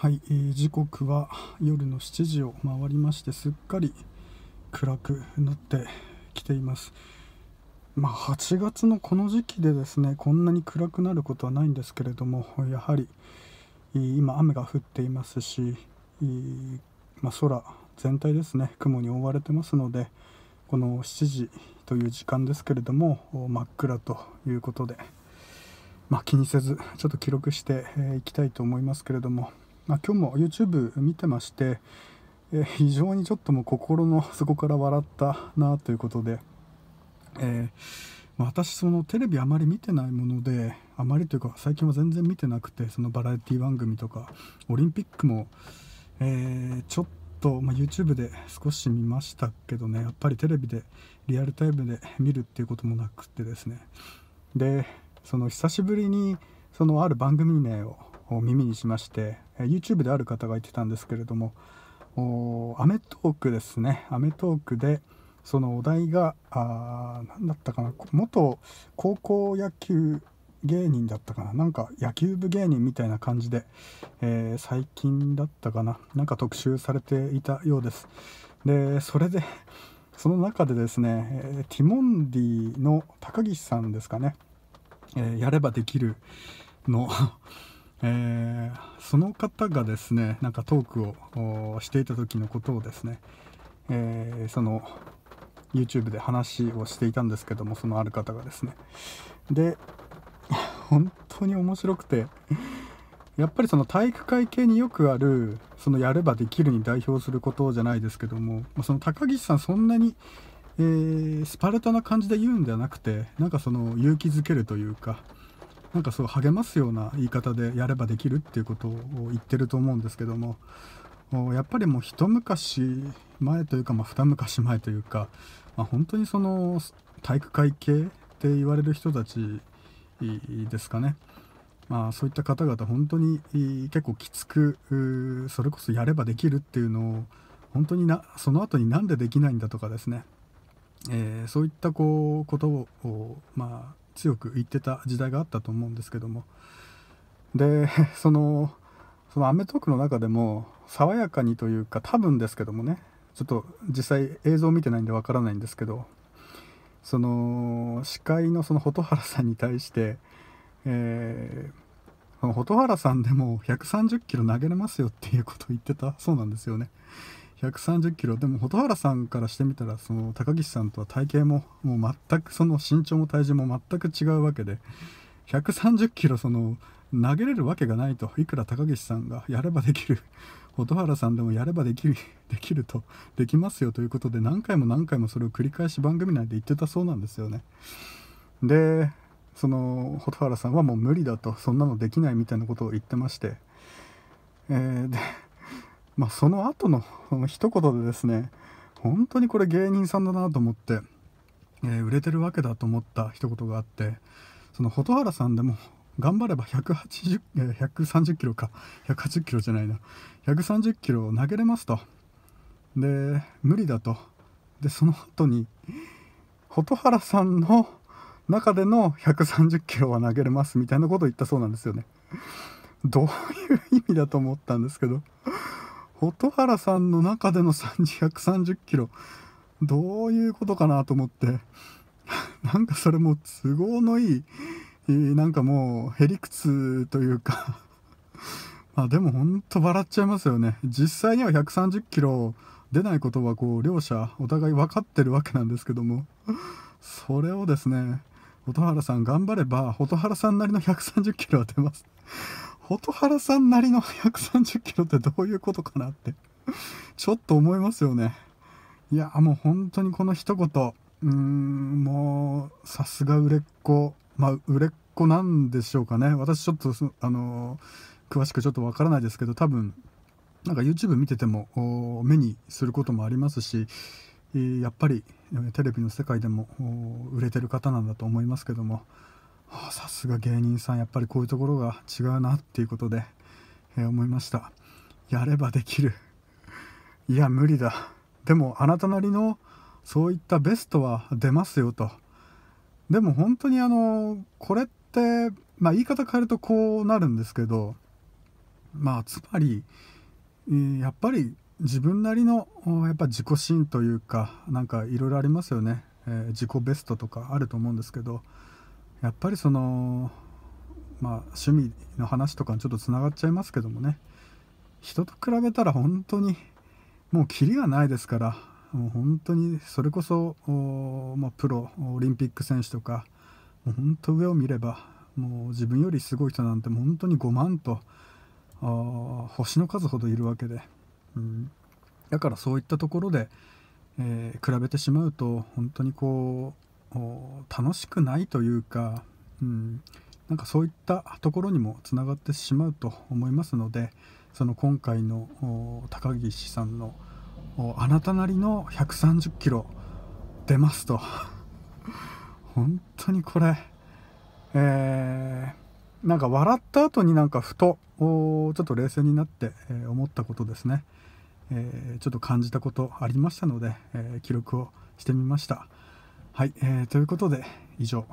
はい、えー、時刻は夜の7時を回りましてすっかり暗くなってきています。まあ、8月のこの時期でですねこんなに暗くなることはないんですけれどもやはり今雨が降っていますし、まあ、空全体ですね雲に覆われてますのでこの7時という時間ですけれども真っ暗ということで、まあ、気にせずちょっと記録していきたいと思いますけれども、まあ、今日も YouTube 見てまして、え非常にちょっともう心の底から笑ったなということで、えー、私そのテレビあまり見てないものであまりというか最近は全然見てなくてそのバラエティ番組とかオリンピックも、えー、ちょっと、まあ、YouTube で少し見ましたけどねやっぱりテレビでリアルタイムで見るっていうこともなくてですね。でその久しぶりにそのある番組名を耳にしまして YouTube である方が言ってたんですけれども『アメトーク』ですね『アメトーク』でそのお題が何だったかな。元高校野球芸人だったかな。なんか野球部芸人みたいな感じで、えー、最近だったかな。なんか特集されていたようです。でそれでその中でですね、えティモンディの高岸さんですかね、えー、やればできるの。えー、その方がですねなんかトークをしていた時のことをですね、えー、その YouTube で話をしていたんですけどもそのある方がですね。で本当に面白くてやっぱりその体育会系によくあるそのやればできるに代表することじゃないですけどもその高岸さんそんなに、えー、スパルタな感じで言うんではなくてなんかその勇気づけるというかなんかそう励ますような言い方でやればできるっていうことを言ってると思うんですけどもやっぱりもう一昔前というか、まあ、二昔前というか、まあ、本当にその体育会系って言われる人たちですかね。まあ、そういった方々本当に結構きつくそれこそやればできるっていうのを本当になその後になんでできないんだとかですね、えー、そういったこうことを、まあ、強く言ってた時代があったと思うんですけどもで その「そのアメトーク」の中でも爽やかにというか多分ですけどもねちょっと実際映像を見てないんでわからないんですけどその司会のその蛍原さんに対して、えー、蛍原さんでも130キロ投げれますよっていうことを言ってたそうなんですよね。130キロ。でも蛍原さんからしてみたらその高岸さんとは体型ももう全くその身長も体重も全く違うわけで130キロその投げれるわけがないと。いくら高岸さんがやればできる蛍原さんでもやればできる できるとできますよ。ということで何回も何回もそれを繰り返し番組内で言ってたそうなんですよね。でその蛍原さんはもう無理だと。そんなのできないみたいなことを言ってまして。えー、でまあその後の 一言でですね本当にこれ芸人さんだなと思って、えー、売れてるわけだと思った一言があってその蛍原さんでも頑張れば180 130キロか。180キロじゃないな。130キロ投げれますと。で無理だと。でその後に蛍原さんの中での130キロは投げれますみたいなことを言ったそうなんですよね。どういう意味だと思ったんですけど。蛍原さんの中での130キロどういうことかなと思って。なんかそれも都合のいいなんかもうへりくつというか。まあでもほんと笑っちゃいますよね。実際には130キロ出ないことはこう両者お互い分かってるわけなんですけども。それをですね蛍原さん頑張れば蛍原さんなりの130キロは出ます。蛍原さんなりの 130キロってどういうことかなって。ちょっと思いますよね。いやもう本当にこの一言。うーんもうさすが売れっ子。まあ売れっ子なんでしょうかね。私ちょっとあの詳しくちょっとわからないですけど多分なんか YouTube 見てても目にすることもありますしやっぱりテレビの世界でも売れてる方なんだと思いますけども。さすが芸人さんやっぱりこういうところが違うなっていうことで、えー、思いました。やればできる。いや無理だ。でもあなたなりのそういったベストは出ますよと。でも本当にあのこれってまあ言い方変えるとこうなるんですけどまあつまり、やっぱり自分なりのやっぱ自己芯というかなんかいろいろありますよね、えー、自己ベストとかあると思うんですけどやっぱりそのまあ趣味の話とかにちょっとつながっちゃいますけどもね。人と比べたら本当にもうキリがないですからもう本当にそれこそ、まあ、プロオリンピック選手とかもう本当上を見ればもう自分よりすごい人なんて本当に5万と星の数ほどいるわけで、うん、だからそういったところで、えー、比べてしまうと本当にこう楽しくないというか、うん、なんかそういったところにもつながってしまうと思いますのでその今回の高岸さんのあなたなりの130キロ出ますと。本当にこれえー、なんか笑った後になんかふとちょっと冷静になって、えー、思ったことですね、えー、ちょっと感じたことありましたので、え記録をしてみました。はい、えということで以上。